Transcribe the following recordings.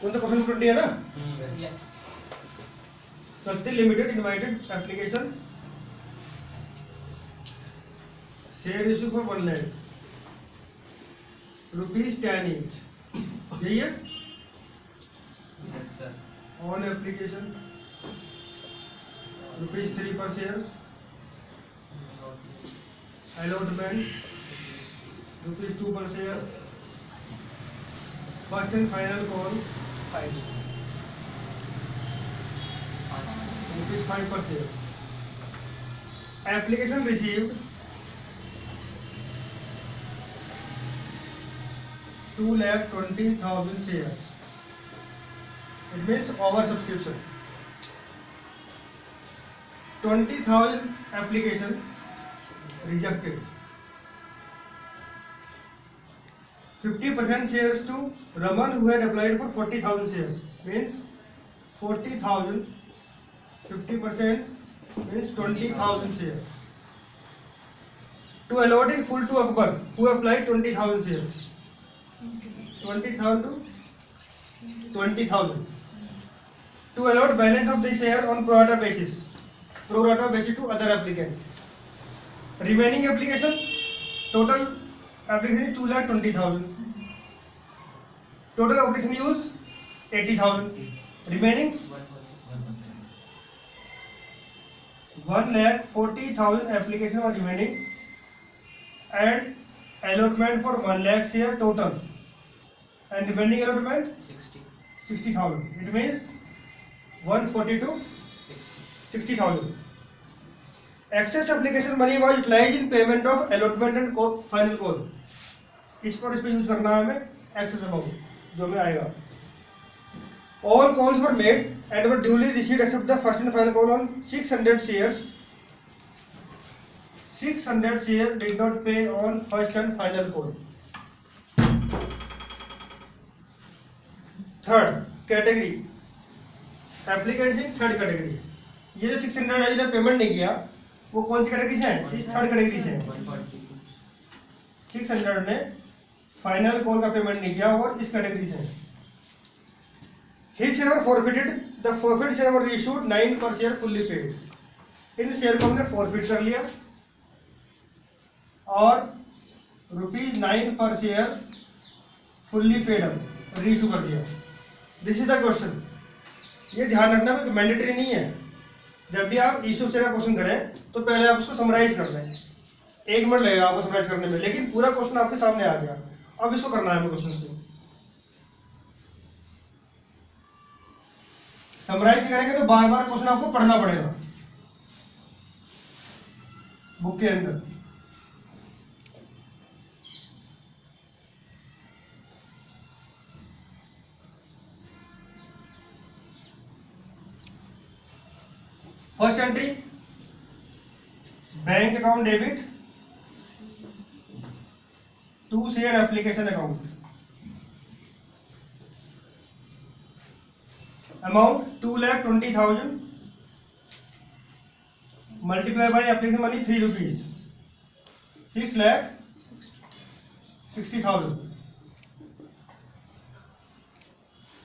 कौन सा question twenty है ना? Yes Shakti limited invited application share issue for one lakh rupees ten each यही है yes on application rupees three per share allotment rupees two per share first and final call five rupees 5 per share application received 2 lakh 20,000 shares it means over subscription 20,000 application rejected 50% shares to Raman who had applied for 40,000 shares means 40,000 50 percent means 20,000 shares. To allot in full to Akbar, who applied 20,000 shares. 20,000 to 20,000. To allot balance of the share on pro rata basis. Pro rata basis to other applicant. Remaining application, total application is 2 lakh 20,000. Total application use 80,000. Remaining one lakh forty thousand application was remaining and allotment for one lakh share total and remaining allotment sixty sixty thousand it means one forty to sixty sixty thousand excess application money was utilise in payment of allotment and final call इस पर इस पर use करना है हमें excess amount जो हमें आएगा। All calls were made and were duly receive except the first and final call on 600 hundred share share did not pay on first and final call third category applicant in third category ये जो six hundred है payment नहीं किया वो कौन सी category से है? इस थर्ड कैटेगरी से है। टू 600 ने फाइनल कॉल का पेमेंट नहीं किया और इस कैटेगरी से है। share were forfeited. The forfeit share were issued 9 per share इन शेयर को हमने फॉरफिट कर लिया। और rupees nine per share fully paid अब रीइशू कर दिया। दिस इज़ द क्वेश्चन ये ध्यान रखना कि मैंडेटरी नहीं है। जब भी आप इशू से क्वेश्चन करें तो पहले आप उसको समराइज कर लें। एक मिनट लगेगा आपको समराइज करने में, लेकिन पूरा क्वेश्चन आपके सामने आ गया। अब इसको करना है हमें क्वेश्चन को। समराइज करेंगे तो बार बार क्वेश्चन आपको पढ़ना पड़ेगा। बुक के अंदर। First entry bank account debit to share application account amount two lakh twenty thousand multiply by application money three rupees six lakh sixty thousand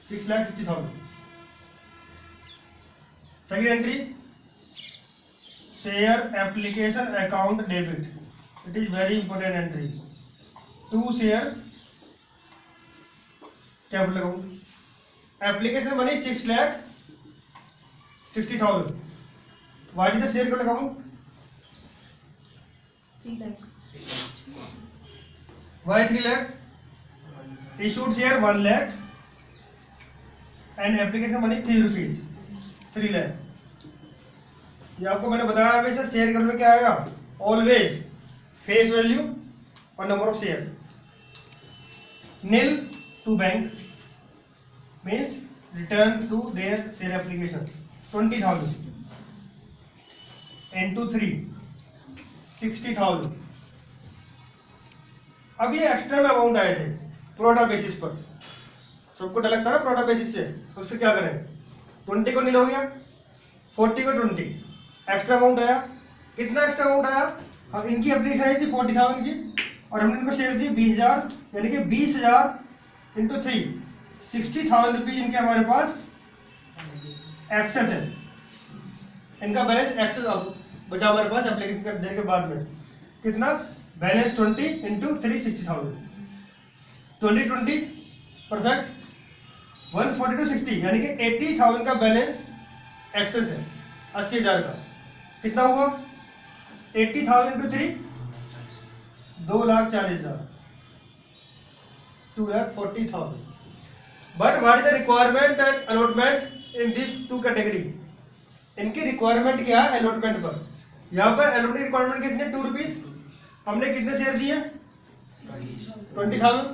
six lakh sixty thousand second entry share application account debit it is very important entry two share capital account application money six lakh sixty thousand what is the share capital account three lakh. why three lakh issued share one lakh and application money three rupees three lakh ये आपको मैंने बताया हमेशा share करने में क्या आएगा? Always face value और number of share nil to bank means return to their share application. 20000 into 3 60000 अब ये एक्स्ट्रा में अमाउंट आए थे प्रोडा बेसिस पर. सबको डर लगता है ना प्रोडा बेसिस से? उससे क्या करें? 20 को नील हो गया 40 को 20 एक्स्ट्रा अमाउंट आया। कितना एक्स्ट्रा अमाउंट आया? अब इनकी एप्लीकेशन आई थी फोर्टी थाउज़ेंड की, और हमने इनको शेयर दी बीस हज़ार, यानी कि बीस हज़ार into three sixty thousand rupees इनके हमारे पास एक्सेस है। इनका बैलेंस एक्सेस बचा हमारे पास एप्लीकेशन कर देने के बाद में। कितना? Balance twenty into three sixty thousand twenty twenty perfect one forty two sixty यानी कि एट्टी थाउज़ेंड का बैलेंस एक्सेस है, अस्सी हज़ार का। कितना हुआ? Eighty thousand two three? दो लाख चालीस हज़ार। Two lakh forty thousand. But what is the requirement and allotment in this two category इनकी रिक्वायरमेंट क्या है अलॉटमेंट पर? यहाँ पर अलॉटमेंट रिक्वायरमेंट कितने? टू रुपीज़ हमने कितने शेयर दिए? Twenty thousand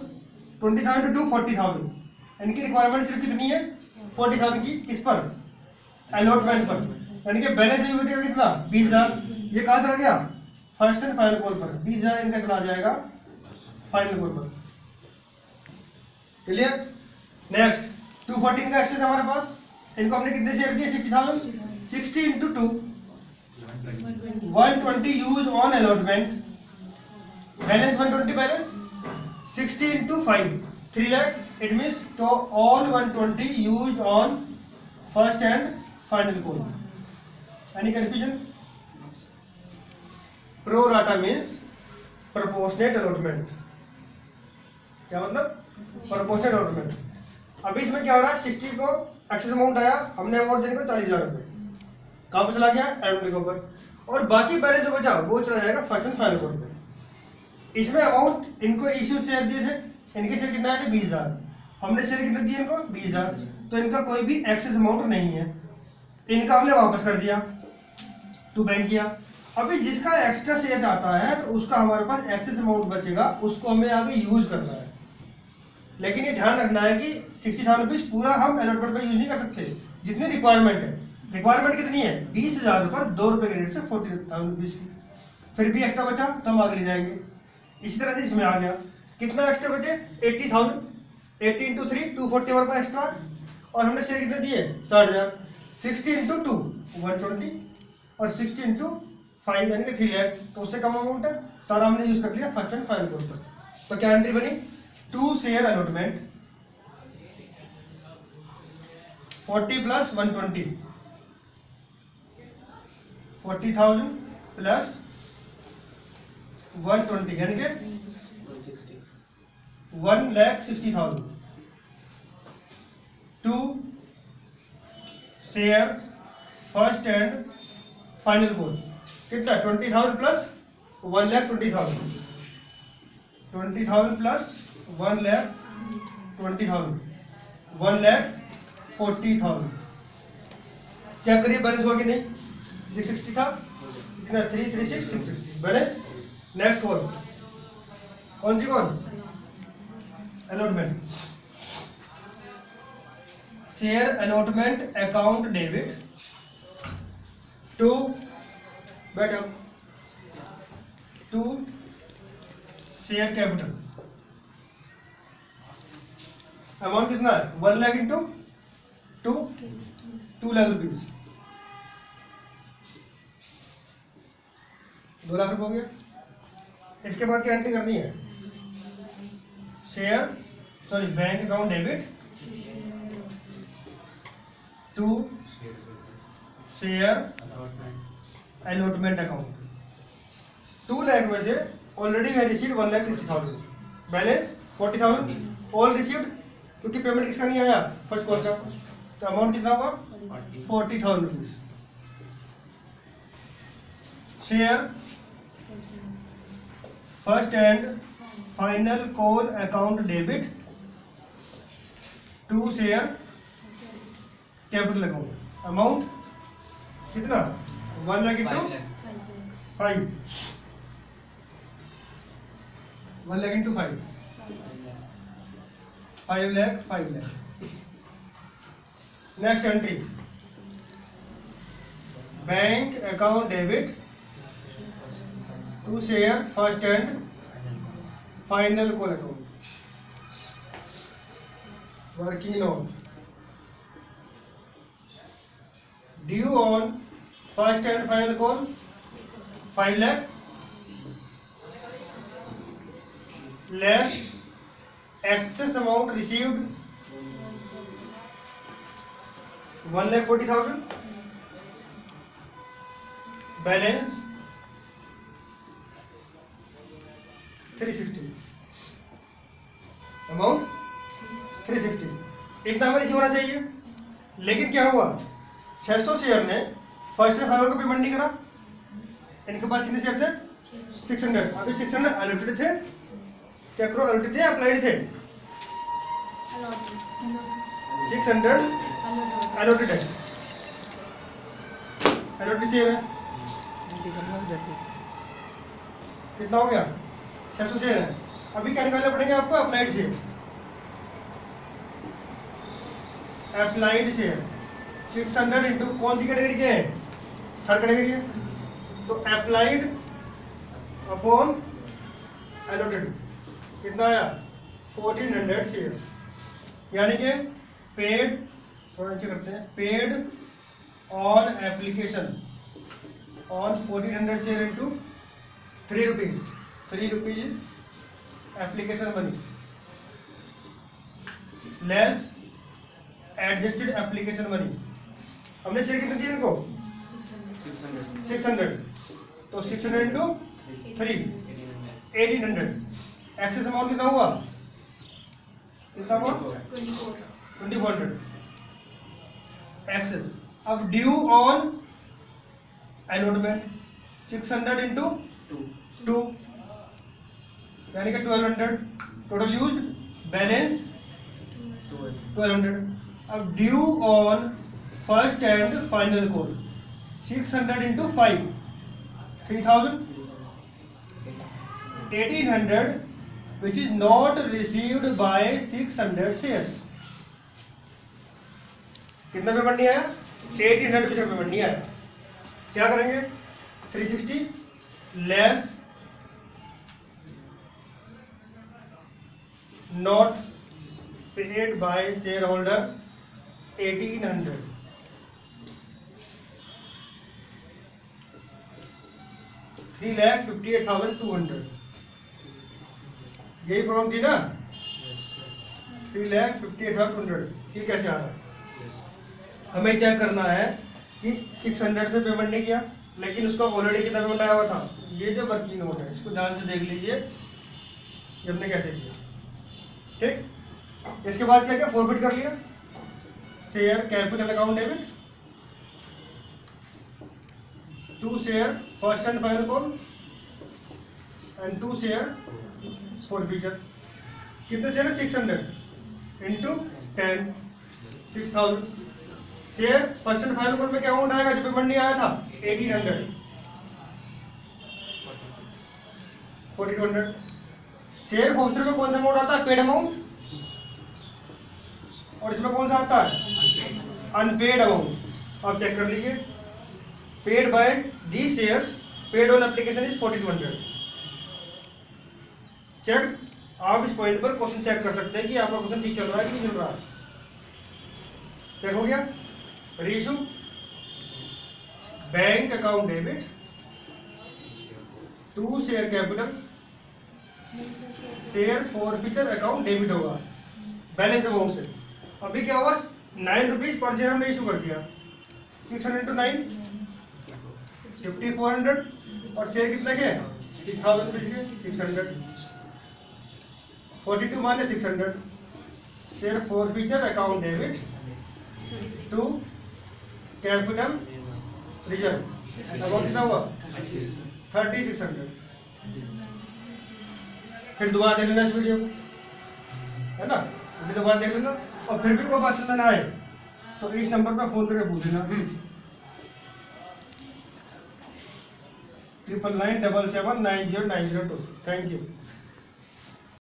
twenty thousand two forty thousand इनकी रिक्वायरमेंट सिर्फ़ कितनी है? फोर्टी थाउज़ेंड की। किस पर? अलॉटमेंट पर। यानी कि बैलेंस भी बचेगा कितना? बीस हज़ार। ये कहा चला गया? फ़र्स्ट एंड फाइनल कॉल पर। बीस हज़ार इनका चला जाएगा फाइनल कॉल पर। क्लियर नेक्स्ट टू फोर्टीन का एक्सेस हमारे पास। इनको हमने कितने शेयर दिए sixty thousand sixty into two one twenty use on allotment balance one twenty balance sixty into five three lakh it means तो all one twenty use on first and final call any confusion pro rata means proportionate allotment क्या मतलब? Proportionate allotment अभी इसमें क्या हो रहा है? Sixty को एक्सेस अमाउंट आया, हमने अमाउंट देने को चालीस हज़ार रुपये कहाँ पर चला गया? एडमिट के ऊपर। और बाकी बैलेंस जो बचा, वो चला जाएगा फ़र्स्ट फाइनल कॉल पे। इसमें अमाउंट इनको इश्यू शेयर दिए थे। इनके शेयर कितना आए थे? बीस हज़ार। हमने शेयर कितने दिए इनको? बीस हज़ार। तो इनका कोई भी एक्सेस अमाउंट नहीं है। इनका हमने वापस कर दिया। टू बैंक किया। अभी जिसका एक्स्ट्रा शेयर आता है तो उसका हमारे पास एक्सेस अमाउंट बचेगा, उसको हमें आगे यूज़ करना है। लेकिन ये ध्यान रखना है कि सिक्सटी थाउज़ेंड रुपीज़ पूरा हम अलॉटमेंट पर यूज़ नहीं कर सकते। जितनी रिक्वायरमेंट है। रिक्वायरमेंट कितनी है? बीस हज़ार रुपये, दो रुपए के रेट से फोर्टी थाउज़ेंड रुपीज़ की। फिर भी एक्स्ट्रा बचा तो हम आगे ले जाएँगे। इसी तरह से इसमें आ गया। कितना एक्स्ट्रा बचे? Eighty thousand eighty into three two forty हमारे पास एक्स्ट्रा और हमने शेयर कितने दिए? साठ हज़ार। Sixty into two one twenty और सिक्सटी इंटू फाइव यानी कि थ्री लैख तो उससे कम अमाउंट है। सारा हमने यूज़ कर लिया फ़र्स्ट एंड फाइनल कोर्स पर। तो क्या एंट्री बनी? Two share allotment forty plus one twenty forty thousand plus one twenty यानी कि one lakh sixty thousand two share first and final code कितना? Twenty thousand plus one lakh twenty thousand twenty thousand plus one lakh twenty thousand one lakh forty thousand check करिए balance हुआ कि नहीं? Six sixty था? कितना? Three three six six sixty balance next कौन कौन सी कौन allotment share allotment account debit to बैठ टू, शेयर कैपिटल। अमाउंट कितना है? One lakh into two two lakh rupees दो लाख रुपये हो गया। इसके बाद क्या एंट्री करनी है? Share sorry bank account debit to share allotment account two lakh में से ऑलरेडी है receive one lakh sixty thousand balance forty thousand all received क्योंकि पेमेंट किसका नहीं आया? फ़र्स्ट कॉल का। तो अमाउंट कितना हुआ? Forty thousand rupees share first and final call account debit to share capital account amount कितना? One lakh into five one lakh into five five lakh five lakh next entry bank account debit to share first and final call account working on due on first and final call five lakh less excess amount received. One lakh forty thousand balance three sixty amount three sixty इतना हमें नहीं होना चाहिए। लेकिन क्या हुआ? 600 share ने first final को पेमेंट नहीं करा? इनके पास कितने शेयर थे 600 अभी 600 अलर्टेड थे। क्या करो? अलर्टेड थे अप्लाइड थे? 600 अलर्टेड है अलर्टेड शेयर है। कितना हो गया? 600 शेयर है। अभी क्या निकालने पड़ेंगे आपको? Applied share applied share 600 into कौन सी कैटेगरी के हैं? थर्ड कैटेगरी है। तो अप्लाइड अपॉन एलोटेड कितना आया? 1400 शेयर यानी कि पेड थोड़ा नीचे करते हैं। Paid on application on 1400 share into three rupees three rupees application money less adjusted application money हमने शेयर कितने दिए इनको? सिक्स हंड्रेड तो six hundred into three eighteen hundred excess amount कितना हुआ? कितना हुआ? ट्वेंटी फोर हंड्रेड एक्सेस अब due on allotment six hundred into two यानी कि twelve hundred total use balance twelve hundred अब due on first and final call six hundred into five three thousand eighteen hundred which is not received by six hundred shares कितना payment नहीं आया eighteen hundred रुपये payment नहीं आया क्या करेंगे? Three sixty less by share holder eighteen 1800 three lakh fifty eight thousand two hundred. यही problem थी ना? Three lakh fifty eight thousand hundred. ये कैसे आ रहा है? हमें चेक करना है कि सिक्स हंड्रेड से पेमेंट नहीं किया लेकिन उसका ऑलरेडी कितना पेमेंट आया हुआ था? ये जो वर्किंग नोट है इसको ध्यान से देख लीजिए हमने कैसे किया। ठीक? इसके बाद क्या क्या फॉरवर्ड कर लिया? Share capital account debit to share first and final call and to share forfeiture कितने शेयर है? Six hundred into ten six thousand share first and final call में क्या अमाउंट आएगा? जो पेमेंट नहीं आया था eighteen hundred forty two hundred share forfeiture में कौन सा अमाउंट आता है? पेड अमाउंट और इसमें कौन सा आता है? अनपेड अमाउंट आप चेक कर लीजिए। The shares paid on application is forty two hundred check आप इस पॉइंट पर क्वेश्चन चेक कर सकते हैं कि आपका क्वेश्चन ठीक चल रहा है कि नहीं चल रहा है। चेक हो गया? Reissue bank account debit to share capital share forfeiture account debit होगा। बैलेंस अमाउंट से। अभी क्या हुआ? नाइन रुपीज़ पर शेयर हमने इशू कर दिया। Six hundred two nine fifty four hundred और शेयर कितने के? सिक्स थाउज़ेंड के six hundred forty two minus six hundred share forfeiture account debit to capital reserve amount कितना हुआ? थर्टी सिक्स हंड्रेड फिर दोबारा देख लेना इस वीडियो को। है ना? वीडियो दोबारा देख लेना। और फिर भी कोई समझ ना आए तो इस नंबर पर फ़ोन करके पूछ लेना। triple nine double seven nine zero nine zero two. Thank you.